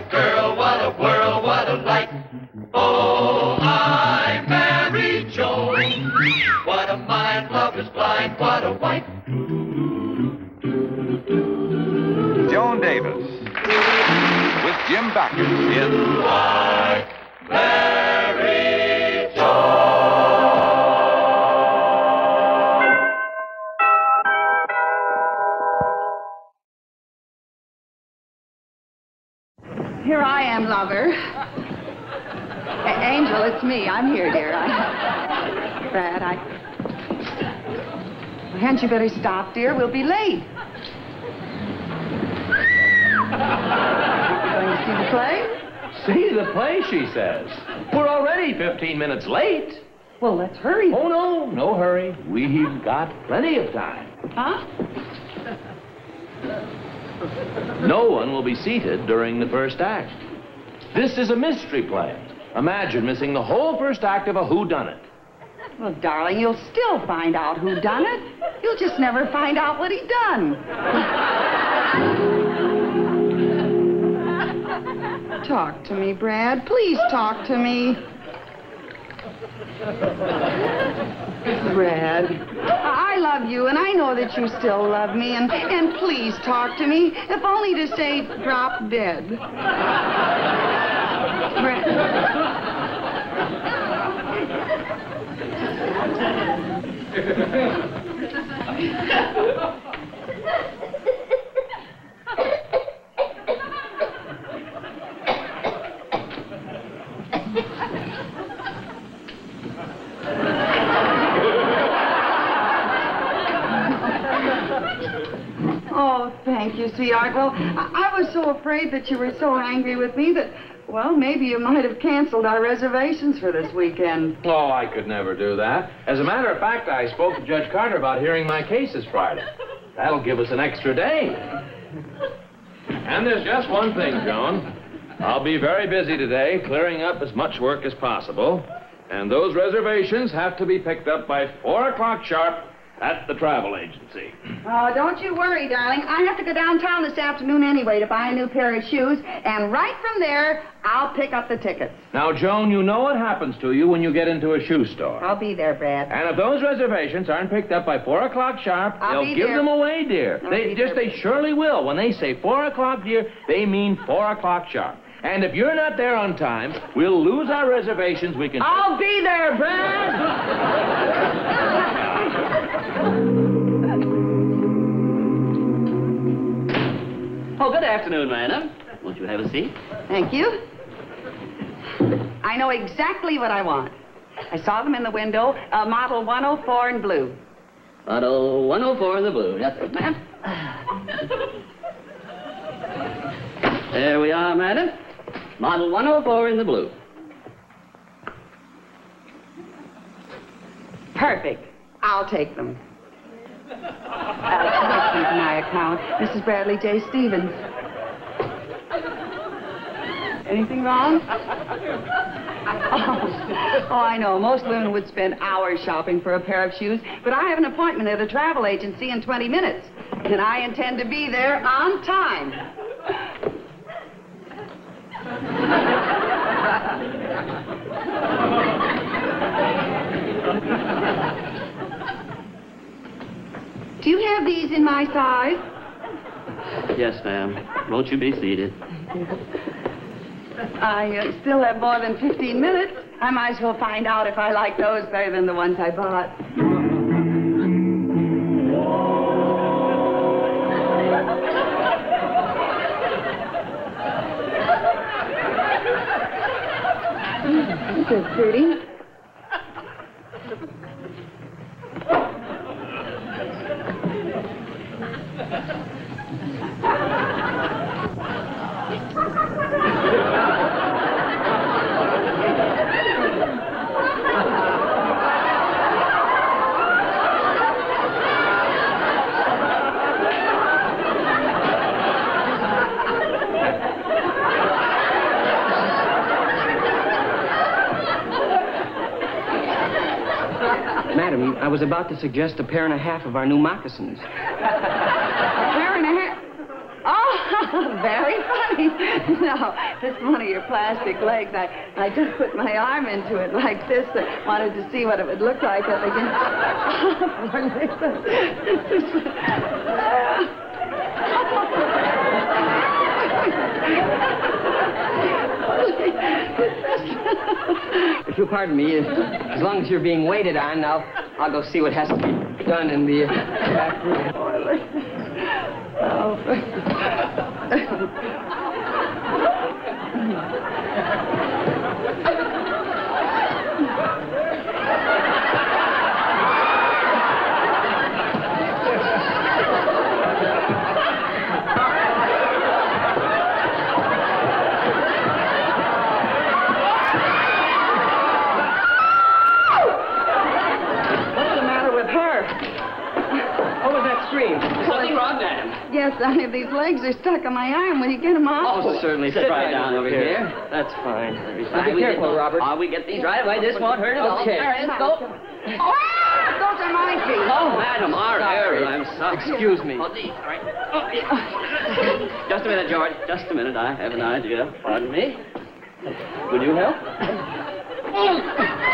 a girl, what a whirl, what a light. Oh, I married Joan. What a mind, love is blind, what a wife. Joan Davis with Jim Backus in I lover. Angel, it's me. I'm here, dear. I... Brad, I. Well, hadn't you better stop, dear? We'll be late. You going to see the play? See the play, she says. We're already 15 minutes late. Well, let's hurry. Oh, no, no hurry. We've got plenty of time. Huh? No one will be seated during the first act. This is a mystery play. Imagine missing the whole first act of a Who Done whodunit. Well, darling, you'll still find out who done it. You'll just never find out what he done. talk to me, Brad. Please talk to me. Brad, I love you, and I know that you still love me, and, and please talk to me, if only to say drop dead. Oh, thank you, sweetheart. Well, I, I was so afraid that you were so angry with me that, well, maybe you might have canceled our reservations for this weekend. Oh, I could never do that. As a matter of fact, I spoke to Judge Carter about hearing my case this Friday. That'll give us an extra day. And there's just one thing, Joan. I'll be very busy today, clearing up as much work as possible. And those reservations have to be picked up by 4 o'clock sharp at the travel agency. Oh, don't you worry, darling. I have to go downtown this afternoon anyway to buy a new pair of shoes, and right from there, I'll pick up the tickets. Now, Joan, you know what happens to you when you get into a shoe store. I'll be there, Brad. And if those reservations aren't picked up by 4 o'clock sharp, I'll they'll give there. them away, dear. I'll they just, there. they surely will. When they say 4 o'clock, dear, they mean 4 o'clock sharp. And if you're not there on time, we'll lose our reservations. We can. I'll be there, Brad. Oh, good afternoon, madam. Won't you have a seat? Thank you. I know exactly what I want. I saw them in the window, uh, model 104 in blue. Model 104 in the blue. Yes, ma'am. There we are, madam. Model 104 in the blue. Perfect. I'll take them. Uh, collection to my account. Mrs. Bradley J. Stevens. Anything wrong? Oh, oh, I know. Most women would spend hours shopping for a pair of shoes, but I have an appointment at a travel agency in 20 minutes, and I intend to be there on time. Do you have these in my size? Yes, ma'am. Won't you be seated? I uh, still have more than 15 minutes. I might as well find out if I like those better than the ones I bought. This is pretty. Madam, I was about to suggest a pair and a half of our new moccasins. A pair and a half. Oh, Very funny. No, this one of your plastic legs. I, I just put my arm into it like this. I wanted to see what it would look like up If you'll pardon me, as long as you're being waited on, I'll, I'll go see what has to be done in the uh, back room. What's the matter with her? What was that scream? Something wrong, Dan. Yes, honey, these legs are stuck on my arm. Will you get them off? Oh, certainly. Sit right down over here. here. That's fine. That'll be Now, fine. be careful, get- Robert. Ah, we get these right away. This won't hurt at all. Okay. All right, let's go. Ah, those are my feet. Oh, madam, our area. I'm sorry. Excuse me. Oh, these, all right. Oh, yeah. Just a minute, George. Just a minute. I have an idea. Pardon me. Will you help?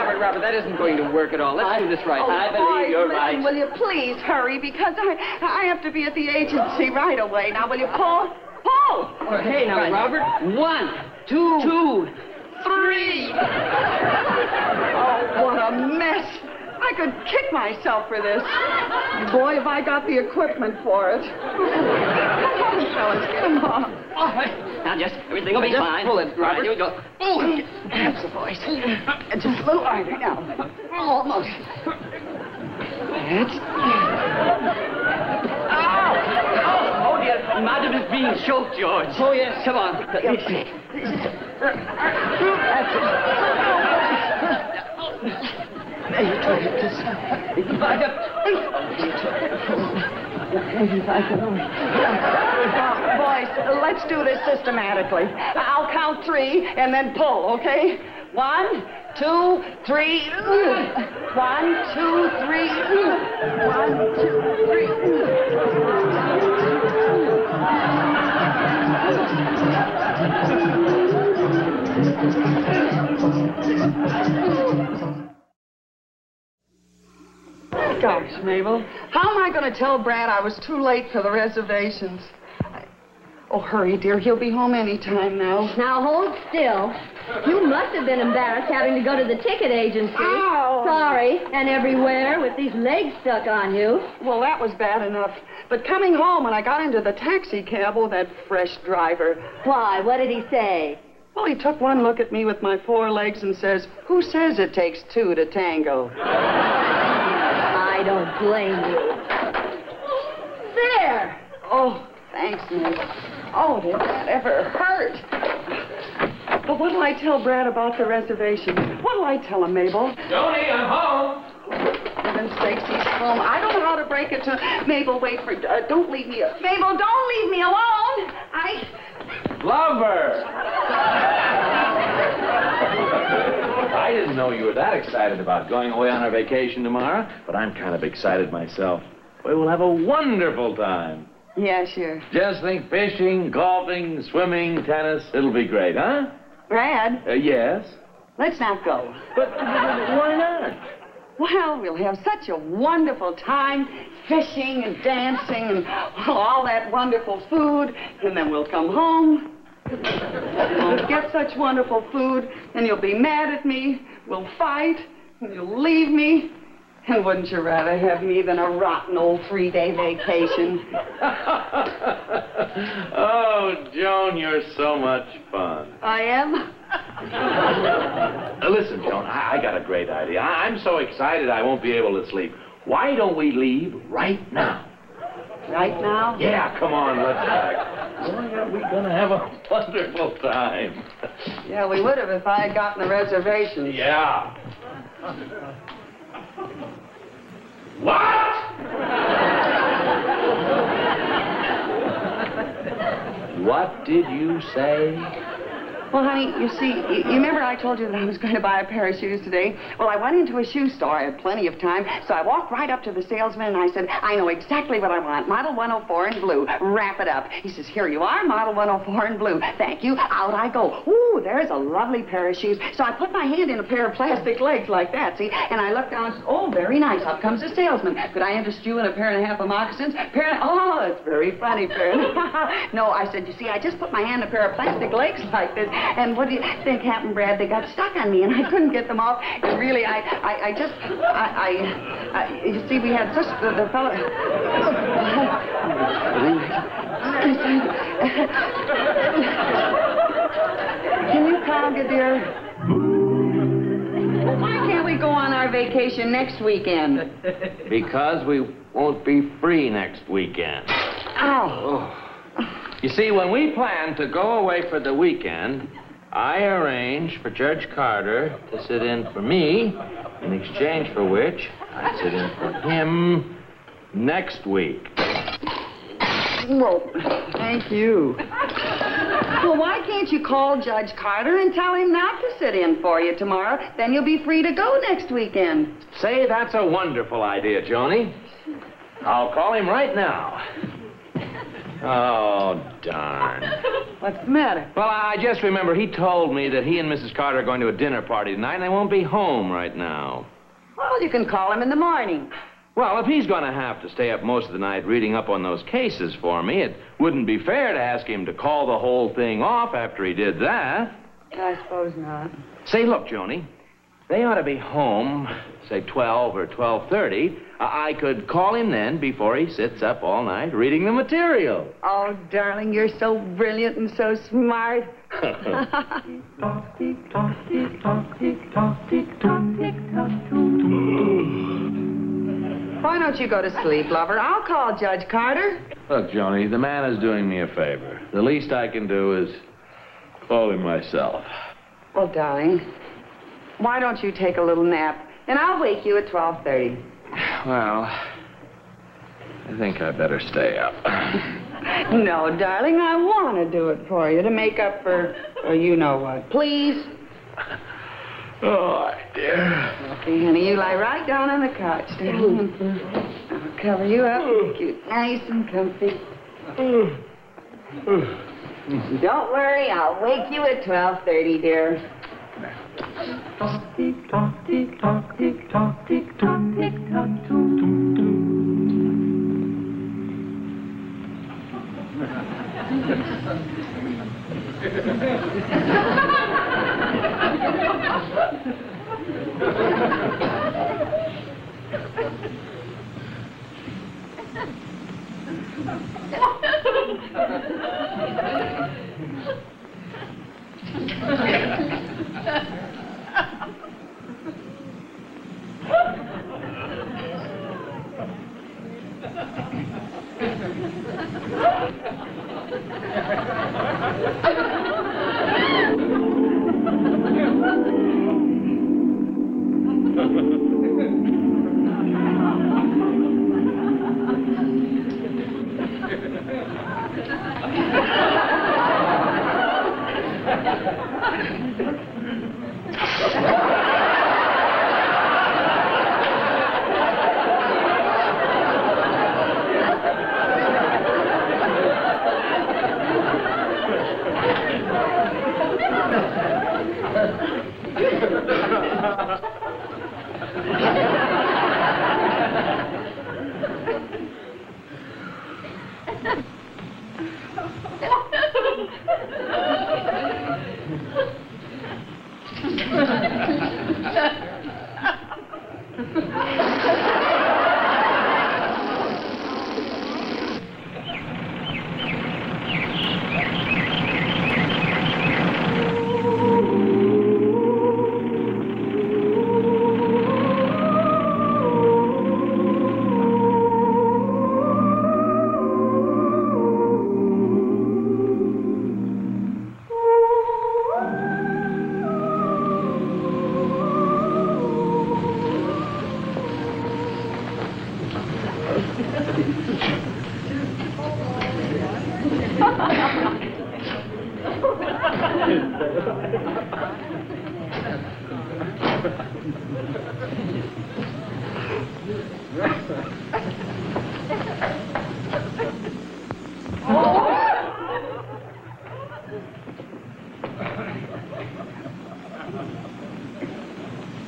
Robert, Robert, that isn't going to work at all. Let's do this right. Oh, I believe Boys, you're listen, right. Will you please hurry because I I have to be at the agency right away. Now, will you pull? Pull! Oh, hey, now, Right. Robert. One, Two. two, Three! Oh, what a mess! I could kick myself for this. Boy, have I got the equipment for it. Come on, fellas, get off. Now, just everything will be Just fine. pull it, All right, Robert. here we go. Oh, that's the voice. Just a little harder now. Almost. That's. Oh, oh, dear. Madam is being choked, George. Oh, yes. Come on. Let see. Uh, boys, let's do this systematically. I'll count three and then pull, okay? One, two, three. One, two, three. One, two, three. Mabel, how am I going to tell Brad I was too late for the reservations? I- Oh, hurry, dear. He'll be home any time now. Now hold still. You must have been embarrassed having to go to the ticket agency. Ow. Sorry, and everywhere with these legs stuck on you. Well, that was bad enough. But coming home, when I got into the taxi cab, oh, that fresh driver. Why? What did he say? Well, he took one look at me with my four legs and says, Who says it takes two to tango? Don't blame you. There. Oh, thanks, Miss. Oh, did that ever hurt? But what'll I tell Brad about the reservation? What'll I tell him, Mabel? Joni, I'm home. heaven's sakes, he's home. I don't know how to break it to Mabel. Wait for. Uh, don't leave me. Mabel, don't leave me alone. I. Lover! I know you were that excited about going away on our vacation tomorrow, but I'm kind of excited myself. We will have a wonderful time. Yeah, sure. Just think fishing, golfing, swimming, tennis. It'll be great, huh? Brad, Uh, yes. let's not go. But why not? Well, we'll have such a wonderful time fishing and dancing and all that wonderful food, and then we'll come home. We'll get such wonderful food, and you'll be mad at me. We'll fight, and you'll leave me. And wouldn't you rather have me than a rotten old three day vacation? oh, Joan, you're so much fun. I am? Uh, listen, Joan, I, I got a great idea. I, I'm so excited I won't be able to sleep. Why don't we leave right now? Right now? Yeah, come on, let's pack. Boy, are we gonna have a wonderful time. Yeah, we would have if I had gotten the reservation. Yeah. What? What did you say? Well, honey, you see, you, remember I told you that I was going to buy a pair of shoes today? Well, I went into a shoe store. I had plenty of time, so I walked right up to the salesman and I said, I know exactly what I want. Model 104 in blue. Wrap it up. He says, Here you are, model 104 in blue. Thank you. Out I go. Ooh, there's a lovely pair of shoes. So I put my hand in a pair of plastic legs like that, see? And I looked down and said, Oh, very nice. Up comes the salesman. Could I interest you in a pair and a half of moccasins? Pair and, oh, it's very funny, pair No, I said, You see, I just put my hand in a pair of plastic legs like this. And what do you think happened, Brad? They got stuck on me, and I couldn't get them off. And really, I, I, I just, I, I, I, you see, we had such the, the fellow. Can you calm it, dear? Well, why can't we go on our vacation next weekend? Because we won't be free next weekend. Ow. Oh. You see, when we planned to go away for the weekend, I arranged for Judge Carter to sit in for me, in exchange for which I'd sit in for him next week. Well, thank you. Well, why can't you call Judge Carter and tell him not to sit in for you tomorrow? Then you'll be free to go next weekend. Say, that's a wonderful idea, Joni. I'll call him right now. Oh, darn. What's the matter? Well, I just remember he told me that he and Mrs. Carter are going to a dinner party tonight, and they won't be home right now. Well, you can call him in the morning. Well, if he's going to have to stay up most of the night reading up on those cases for me, it wouldn't be fair to ask him to call the whole thing off after he did that. I suppose not. Say, look, Joni, they ought to be home, say 12 or 12:30. I I could call him then before he sits up all night reading the material. Oh, darling, you're so brilliant and so smart. Why don't you go to sleep, lover? I'll call Judge Carter. Look, Joni, the man is doing me a favor. The least I can do is call him myself. Well, darling, why don't you take a little nap? And I'll wake you at 12.30. Well, I think I better stay up. No, darling, I want to do it for you to make up for, for you know what. Please? oh, dear. Okay, honey, you lie right down on the couch, darling. I'll cover you up make you nice and comfy. Don't worry, I'll wake you at 12.30, dear. Okay.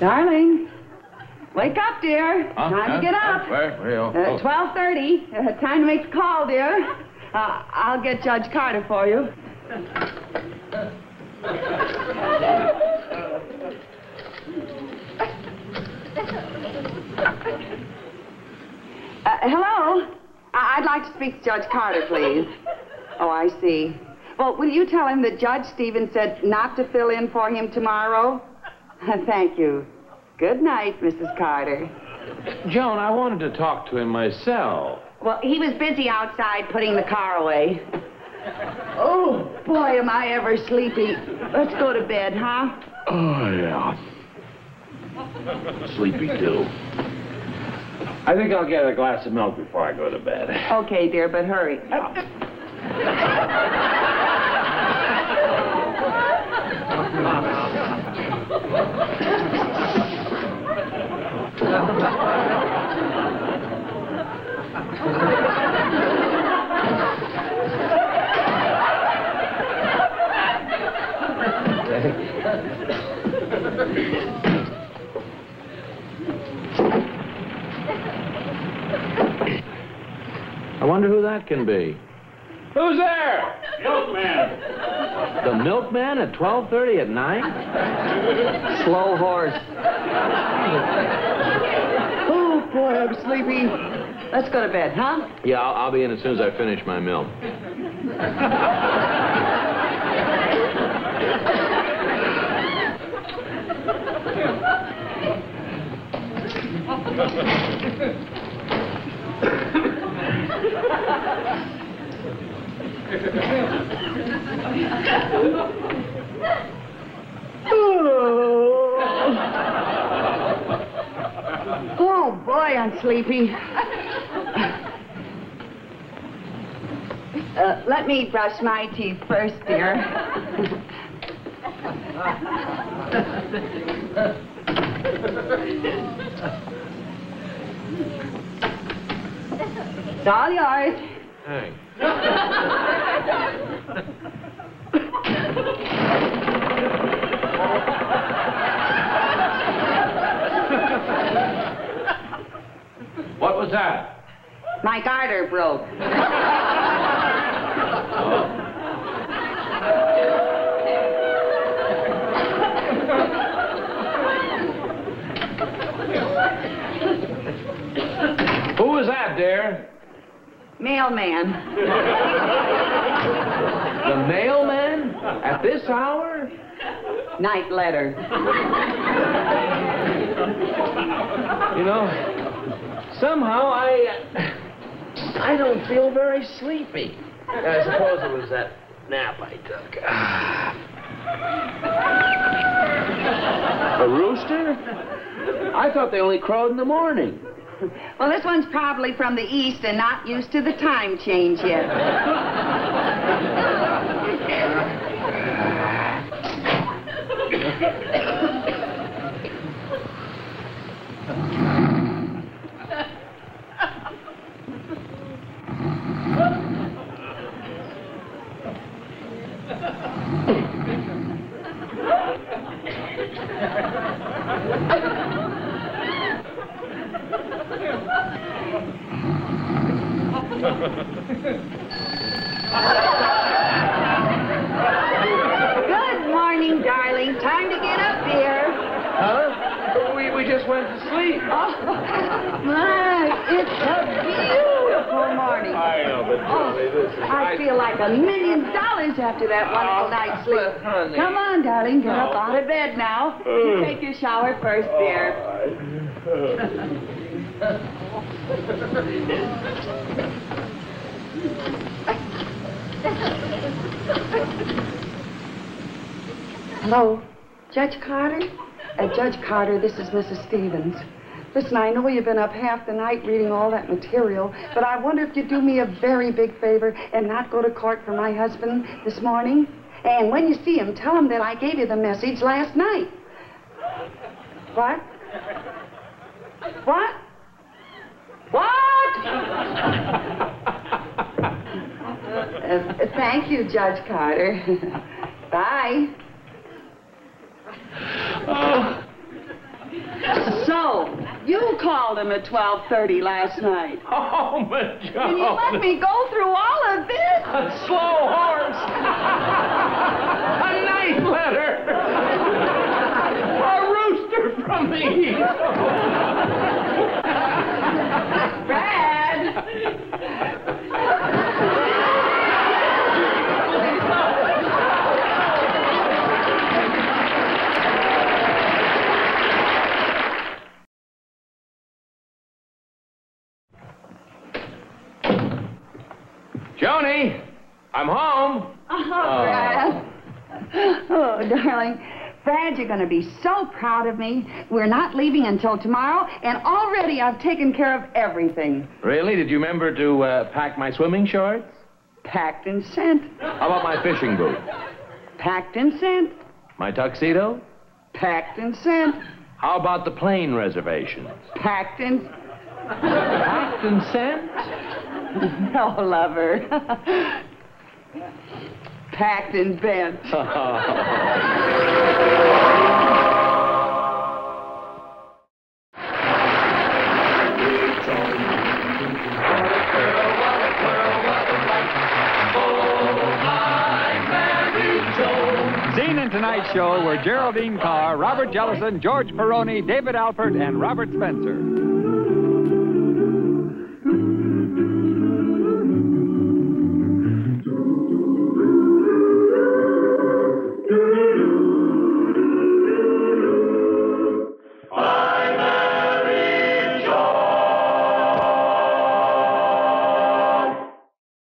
Darling, wake up, dear. Huh? time Huh? to get up. Where? Where? Oh, Uh, 12.30. Uh, time to make the call, dear. Uh, I'll get Judge Carter for you. Uh, hello? I- I'd like to speak to Judge Carter, please. Oh, I see. Well, will you tell him that Judge Stevens said not to fill in for him tomorrow? Thank you. Good night, Mrs. Carter. Joan, I wanted to talk to him myself. Well, he was busy outside putting the car away. Oh, boy, am I ever sleepy. Let's go to bed, huh? Oh, yeah. Sleepy, too. I think I'll get a glass of milk before I go to bed. Okay, dear, but hurry. I wonder who that can be. Who's there? Milkman. The milkman at 12.30 at night? Slow horse. Oh, boy, I'm sleepy. Let's go to bed, huh? Yeah, I'll, I'll be in as soon as I finish my milk. Oh, boy, I'm sleepy. Uh, let me brush my teeth first, dear. it's all yours. What was that? My garter broke. Who was that, dear? Mailman. The mailman? At this hour? Night letter. You know, somehow I. uh, I don't feel very sleepy. I suppose it was that nap I took. A rooster? I thought they only crowed in the morning. Well, this one's probably from the east and not used to the time change yet. Good morning, darling. Time to get up, dear. Huh? We, we just went to sleep. Oh, my, it's a beautiful morning. I know, but Johnny, this is... I feel like a million dollars after that wonderful Oh, night's sleep. honey. Come on, darling, get up out of bed now. You take your shower first, dear. Hello, Judge Carter? Uh, Judge Carter, this is Mrs. Stevens. Listen, I know you've been up half the night reading all that material, but I wonder if you'd do me a very big favor and not go to court for my husband this morning. And when you see him, tell him that I gave you the message last night. What? What? What? Uh, thank you, Judge Carter. Bye. Oh, You called him at 12.30 last night. Oh, but And you let me go through all of this. A slow horse. a night letter. a rooster from the east. Brad! Joni, I'm home. Oh, Brad. Oh, darling. Brad, you're going to be so proud of me. We're not leaving until tomorrow, and already I've taken care of everything. Really? Did you remember to uh, pack my swimming shorts? Packed and sent. How about my fishing boots? Packed and sent. My tuxedo? Packed and sent. How about the plane reservations? Packed and... Packed and sent? No, lover. Packed and bent. Seen in tonight's show were Geraldine Carr, Robert Jellison, George Pirrone, David Alpert, and Robert Spencer.